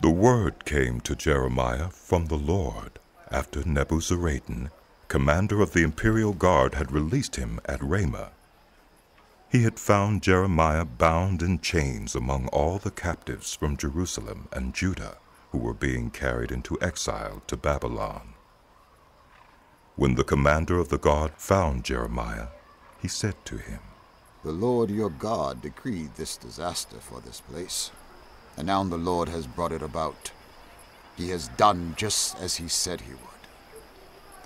The word came to Jeremiah from the Lord after Nebuzaradan, commander of the imperial guard, had released him at Ramah. He had found Jeremiah bound in chains among all the captives from Jerusalem and Judah who were being carried into exile to Babylon. When the commander of the guard found Jeremiah, he said to him, The Lord your God decreed this disaster for this place, and now the Lord has brought it about. He has done just as he said he would.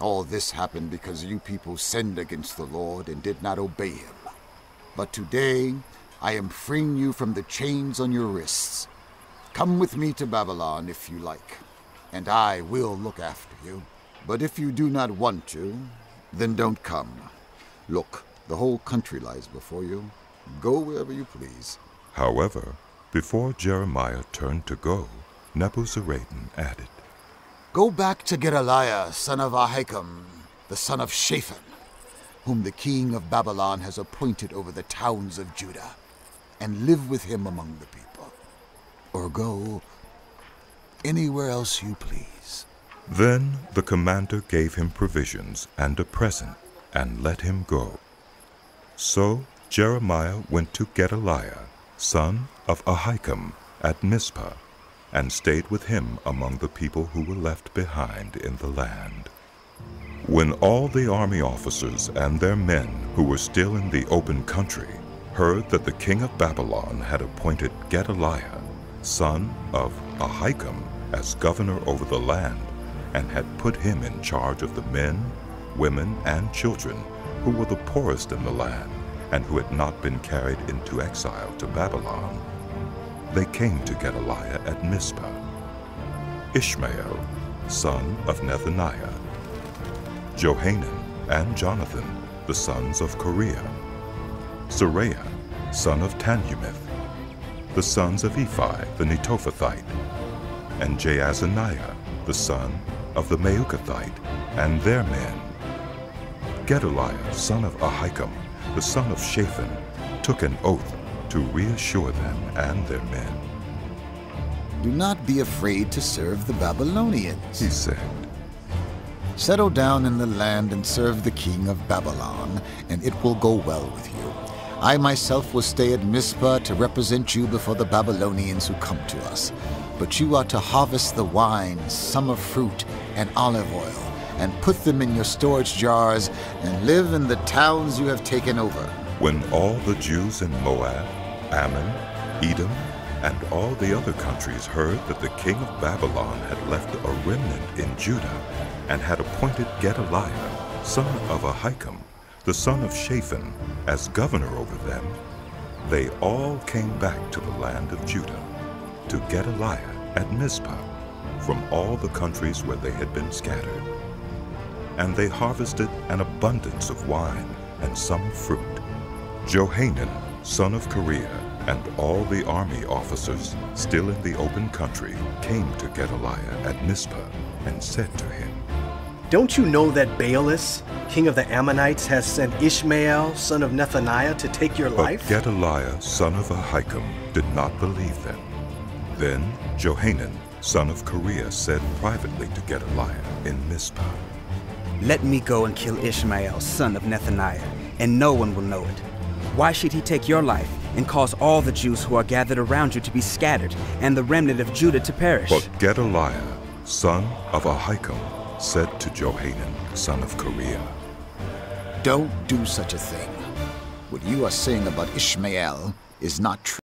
All this happened because you people sinned against the Lord and did not obey him. But today I am freeing you from the chains on your wrists. Come with me to Babylon if you like, and I will look after you. But if you do not want to, then don't come. Look, the whole country lies before you. Go wherever you please. However, before Jeremiah turned to go, Nebuzaradan added, Go back to Gedaliah, son of Ahikam, the son of Shaphan, whom the king of Babylon has appointed over the towns of Judah, and live with him among the people. Or go anywhere else you please. Then the commander gave him provisions and a present, and let him go. So Jeremiah went to Gedaliah, son of Ahikam, at Mizpah, and stayed with him among the people who were left behind in the land. When all the army officers and their men who were still in the open country heard that the king of Babylon had appointed Gedaliah, son of Ahikam, as governor over the land, and had put him in charge of the men, women, and children who were the poorest in the land, and who had not been carried into exile to Babylon, they came to Gedaliah at Mizpah. Ishmael, son of Nethaniah, Johanan and Jonathan, the sons of Kareah, Seraiah, son of Tanhumeth, the sons of Ephai the Netophathite, and Jaazaniah, the son of the Maachathite, and their men. Gedaliah, son of Ahikam, the son of Shaphan, took an oath to reassure them and their men. Do not be afraid to serve the Babylonians, He said, Settle down in the land and serve the king of Babylon, and it will go well with you. I myself will stay at Mizpah to represent you before the Babylonians who come to us. But you are to harvest the wine, summer fruit, and olive oil, and put them in your storage jars, and live in the towns you have taken over. When all the Jews in Moab, Ammon, Edom, and all the other countries heard that the king of Babylon had left a remnant in Judah and had appointed Gedaliah, son of Ahikam, the son of Shaphan, as governor over them, they all came back to the land of Judah, to Gedaliah at Mizpah, from all the countries where they had been scattered. And they harvested an abundance of wine and some fruit. Johanan, son of Kareah, and all the army officers still in the open country came to Gedaliah at Mizpah and said to him, Don't you know that Baalis, king of the Ammonites, has sent Ishmael, son of Nethaniah, to take your But life? Gedaliah, son of Ahikam, did not believe them. Then Johanan, son of Kareah, said privately to Gedaliah in Mizpah, Let me go and kill Ishmael, son of Nethaniah, and no one will know it. Why should he take your life and cause all the Jews who are gathered around you to be scattered, and the remnant of Judah to perish? But Gedaliah, son of Ahikam, said to Johanan, son of Kareah, Don't do such a thing. What you are saying about Ishmael is not true.